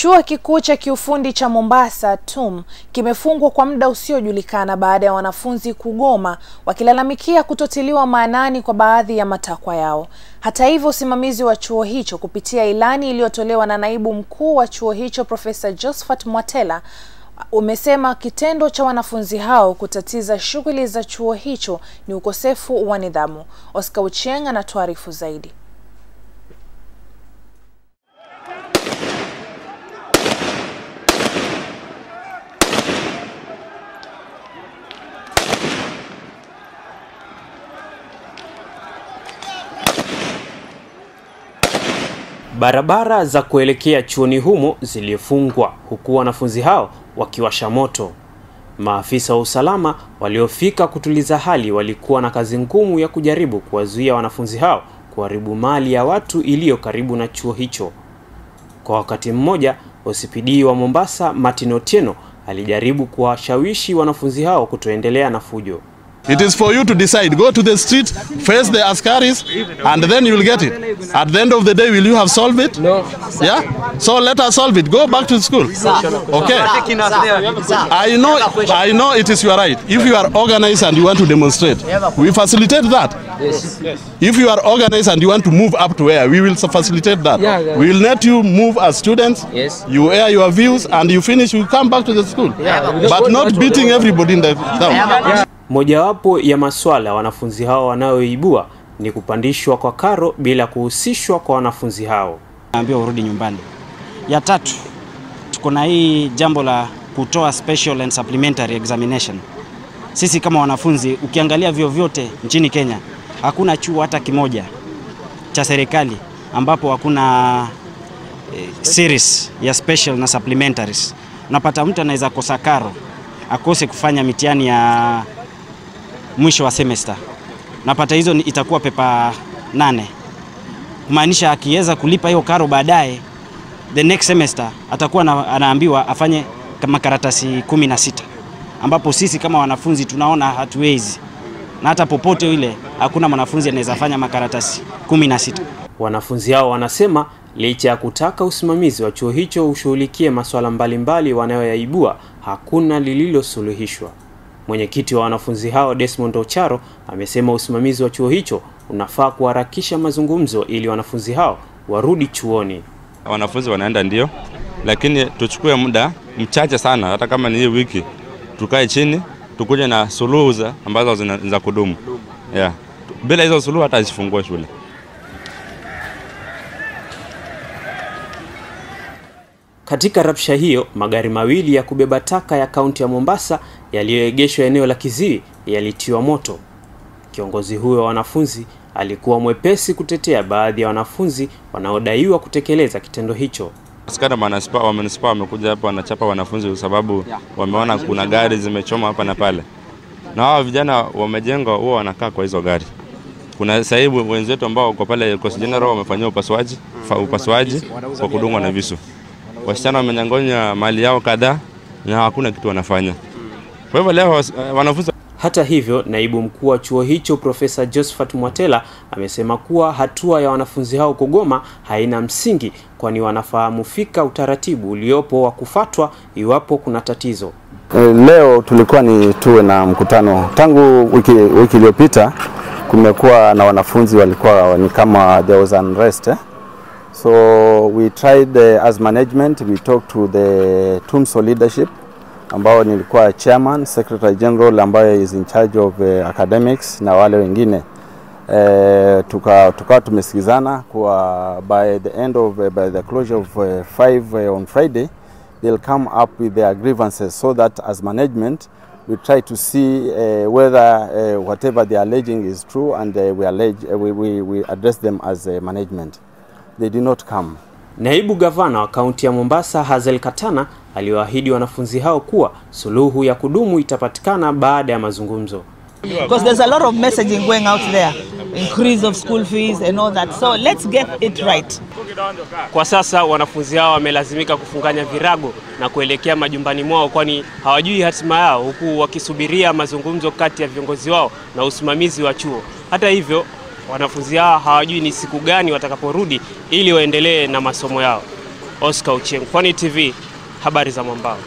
Chuo Kikuu cha Kiufundi cha Mombasa TUM kimefungwa kwa muda usiojulikana baada ya wanafunzi kugoma wakilalamikia kutotiliwa maanani kwa baadhi ya matakwa yao. Hata hivyo, usimamizi wa chuo hicho kupitia ilani iliyotolewa na naibu mkuu wa chuo hicho Profesa Josephat Mwatela umesema kitendo cha wanafunzi hao kutatiza shughuli za chuo hicho ni ukosefu wa nidhamu. Oscar Uchieng' anatuarifu zaidi. Barabara za kuelekea chuoni humo zilifungwa huku wanafunzi hao wakiwasha moto. Maafisa wa usalama waliofika kutuliza hali walikuwa na kazi ngumu ya kujaribu kuwazuia wanafunzi hao kuharibu mali ya watu iliyo karibu na chuo hicho. Kwa wakati mmoja, OCPD wa Mombasa Martin Otieno alijaribu kuwashawishi wanafunzi hao kutoendelea na fujo. It is for you to decide. Go to the street, face the askaris, and then you will get it. At the end of the day, will you have solved it? No. Yeah? So let us solve it. Go back to school. Okay. I know, I know it is your right. If you are organized and you want to demonstrate, we facilitate that. Yes. If you are organized and you want to move up to where, we will facilitate that. We will let you move as students. Yes. You air your views, and you finish, you come back to the school. But not beating everybody in the town. Mojawapo ya maswala wanafunzi hao wanayoibua ni kupandishwa kwa karo bila kuhusishwa kwa wanafunzi hao. Naambiwa urudi nyumbani. Ya tatu, tuko na hii jambo la kutoa special and supplementary examination. Sisi kama wanafunzi, ukiangalia vyuo vyote nchini Kenya, hakuna chuo hata kimoja cha serikali ambapo hakuna eh, series ya special na supplementaries. Unapata mtu anaweza kosa karo akose kufanya mitihani ya mwisho wa semester. Napata hizo itakuwa pepa nane, kumaanisha akiweza kulipa hiyo karo baadaye, the next semester atakuwa na, anaambiwa afanye makaratasi karatasi kumi na sita ambapo sisi kama wanafunzi tunaona hatuwezi, na hata popote ile hakuna mwanafunzi anaweza fanya makaratasi kumi na sita. Wanafunzi hao wanasema licha ya kutaka usimamizi wa chuo hicho ushughulikie masuala mbalimbali wanayoyaibua, hakuna lililosuluhishwa. Mwenyekiti wa wanafunzi hao Desmond Ocharo amesema usimamizi wa chuo hicho unafaa kuharakisha mazungumzo ili wanafunzi hao warudi chuoni. wanafunzi wanaenda ndio, lakini tuchukue muda mchache sana, hata kama ni hii wiki, tukae chini tukuje na suluhu ambazo za kudumu yeah. Bila hizo suluhu hata asifungue shule. Katika rabsha hiyo, magari mawili ya kubeba taka ya kaunti ya Mombasa yaliyoegeshwa eneo la kizii yalitiwa moto. Kiongozi huyo wa wanafunzi alikuwa mwepesi kutetea baadhi ya wanafunzi wanaodaiwa kutekeleza kitendo hicho. Askari manispaa wa manispaa wamekuja hapa wanachapa wanafunzi kwa sababu wameona kuna gari zimechoma hapa na pale, na hawa vijana wamejengwa huwa wanakaa kwa hizo gari. Kuna sahibu wenzetu ambao wako pale Coast General wamefanyia upasuaji upasuaji kwa kudungwa na visu. Wasichana wamenyangonya mali yao kadhaa na hakuna kitu wanafanya. Kwa hivyo leo was- wanafunzi Hata hivyo, naibu mkuu wa chuo hicho Profesa Josephat Mwatela amesema kuwa hatua ya wanafunzi hao kugoma haina msingi, kwani wanafahamu fika utaratibu uliopo wa kufatwa iwapo kuna tatizo. Eh, Leo tulikuwa ni tuwe na mkutano. Tangu wiki, wiki iliyopita kumekuwa na wanafunzi walikuwa ni kama there was unrest eh? So we tried the, as management we talked to the TUMSO leadership ambao nilikuwa chairman, secretary general ambayo is in charge of uh, academics na wale wengine uh, tuka tukawa tumesikizana kuwa by the end of uh, by the closure of uh, five uh, on Friday they'll come up with their grievances so that as management we try to see uh, whether uh, whatever they are alleging is true and uh, we, allege, uh, we, we, we address them as uh, management. They did not come. Naibu gavana wa kaunti ya Mombasa Hazel Katana aliwaahidi wanafunzi hao kuwa suluhu ya kudumu itapatikana baada ya mazungumzo. because there's a lot of messaging going out there increase of school fees and all that so let's get it right Kwa sasa wanafunzi hao wamelazimika kufunganya virago na kuelekea majumbani mwao, kwani hawajui hatima yao, huku wakisubiria mazungumzo kati ya viongozi wao na usimamizi wa chuo. Hata hivyo, wanafunzi hao hawajui ni siku gani watakaporudi ili waendelee na masomo yao. Oscar Ochieng, Pwani TV, habari za Mwambao.